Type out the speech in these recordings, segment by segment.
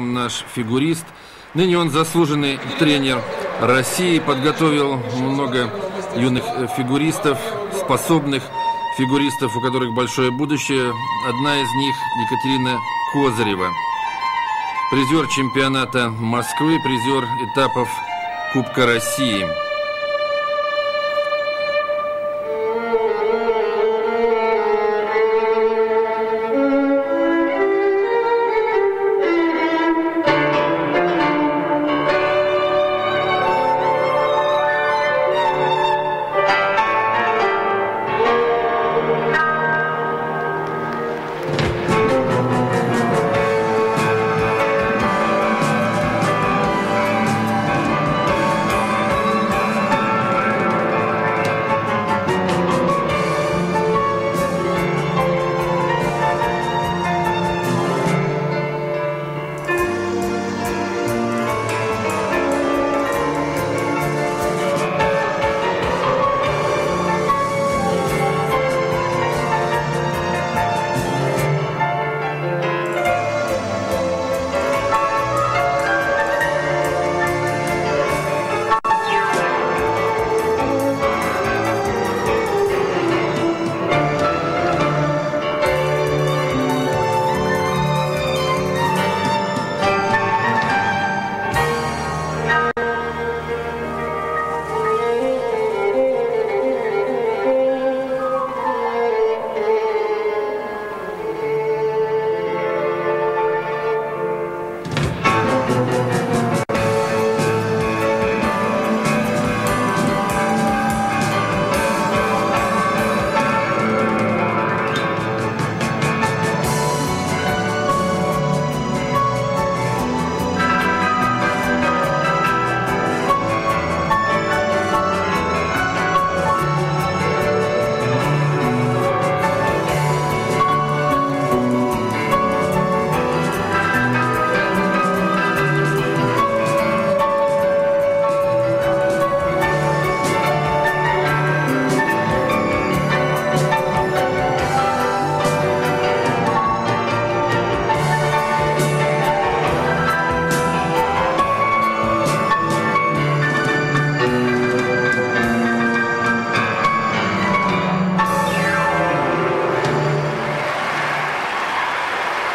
наш фигурист. Ныне он заслуженный тренер России, подготовил много юных э, фигуристов, способных фигуристов, у которых большое будущее. Одна из них Екатерина Козырева, призер чемпионата Москвы, призер этапов Кубка России.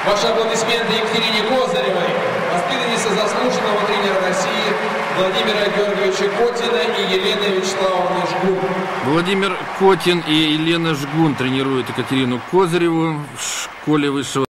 Ваши аплодисменты Екатерине Козыревой, воспитаннице заслуженного тренера России Владимира Георгиевича Котина и Елены Вячеславовны Жгун. Владимир Котин и Елена Жгун тренируют Екатерину Козыреву в школе высшего